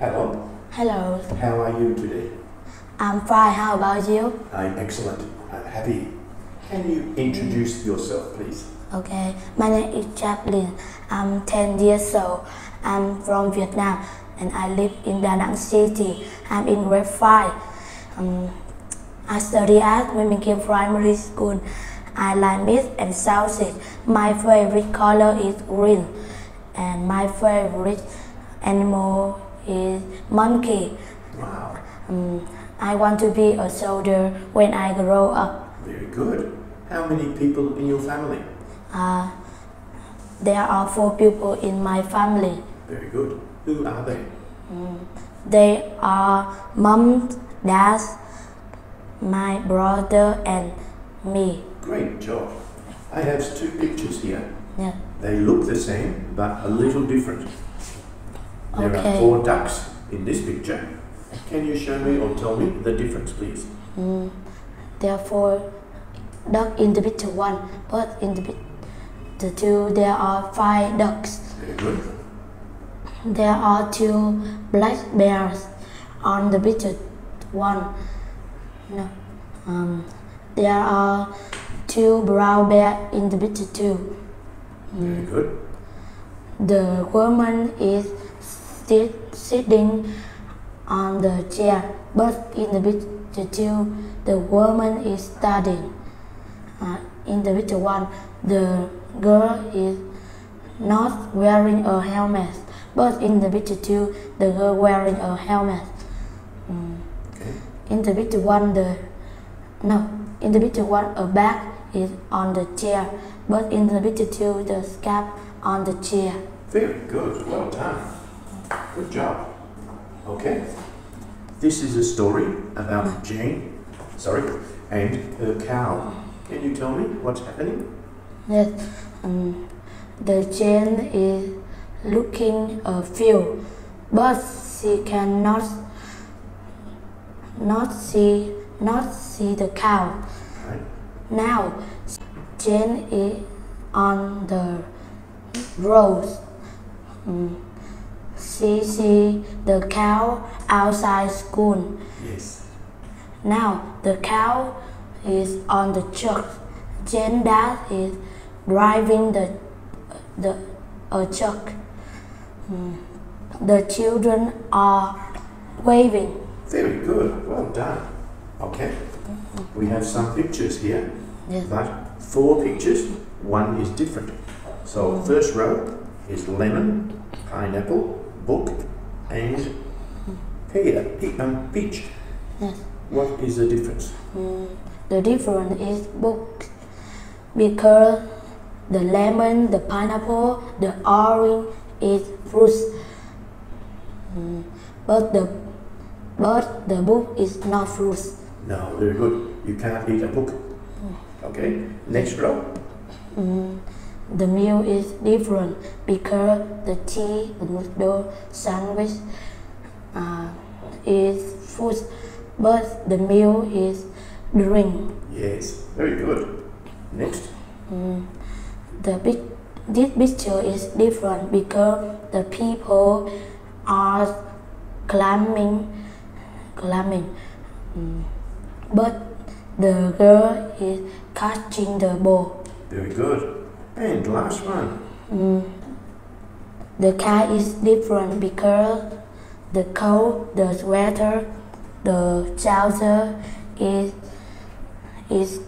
Hello, Hello, how are you today? I'm fine. How about you? I'm excellent. I'm happy. Can you introduce yourself, please? Okay, my name is Chaplin. I'm 10 years old. I'm from Vietnam and I live in Da Nang City. I'm in grade 5. Um, I study at Wilmington Primary School. I like meat and sausage. My favorite color is green and my favorite animal is monkey. Wow, Um, I want to be a soldier when I grow up. very good. How many people in your family? Uh, there are four people in my family. Very good. Who are they? They are mom, dad, my brother, and me. Great job. I have two pictures here. Yeah. They look the same, but a little different. There are four ducks in this picture. Can you show me or tell me the difference, please? Mm, four ducks in the picture one, but in the the two there are five ducks. Very good. There are two black bears on the picture one. No. Um, there are two brown bears in the picture two. Very good. The woman is sit, sitting on the chair, but in the picture two, the woman is studying. Uh, in the picture one, the girl is not wearing a helmet, but in the picture two, the girl wearing a helmet. Mm. Okay. In the picture one, the no, in the picture one, a bag is on the chair, but in the picture two, the scarf on the chair. Very good. Well done. Good job. Okay. This is a story about Jane, sorry, and her cow. Can you tell me what's happening? Yes, um, the Jane is looking a field, but she cannot not see not see the cow. Right. Now, Jane is on the road. Mm, she see the cow outside school. Yes. Now the cow is on the truck. Jane dad is driving the the a truck. Mm. The children are waving. Very good. Well done. Okay. We have some pictures here, Yes. but four pictures. One is different. So first row is lemon, pineapple, book, and pear, pe- um, peach. Yes. What is the difference? Mm, the difference is book because the lemon, the pineapple, the orange is fruits. Mm, but the but the book is not fruits. No, very good. You can't eat a book. Okay. Next row. Mm, the meal is different because the tea, the noodle, sandwich uh, is food, but the meal is drink. Yes. Very good. Next. Mm, the big, this picture is different because the people are climbing, climbing, Mm, but the girl is catching the ball. Very good. And last one. Mm, the car is different because the coat, the sweater, the trouser is is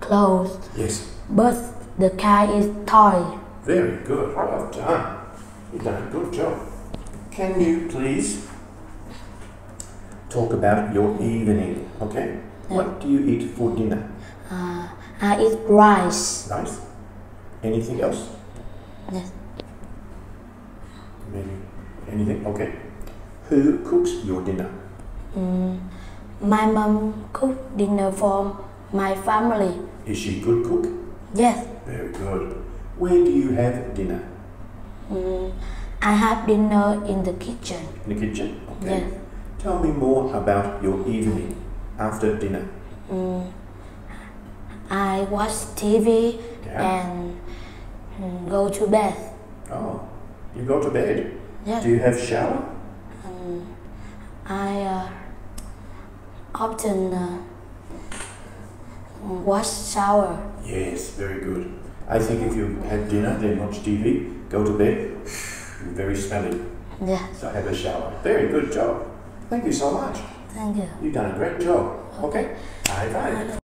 closed, Yes. but the car is toy. Very good. Well done. You've done a good job. Can you please talk about your evening? Okay. What do you eat for dinner? Uh, I eat rice. Nice. Anything else? Yes. Maybe anything? Okay. Who cooks your dinner? Mm, my mom cooks dinner for my family. Is she good cook? Yes. Very good. Where do you have dinner? Mm, I have dinner in the kitchen. In the kitchen? Okay. Yes. Tell me more about your evening after dinner. Mm, I watch TV Yeah. and mm, go to bed. Oh, you go to bed. Yes. Do you have shower? Um, I uh, often uh, wash shower. Yes, very good. I think if you had dinner, then watch TV, go to bed, you're very smelly. Yeah, So have a shower. Very good job. Thank you so much. thank you. You've done a great job. Okay? High five.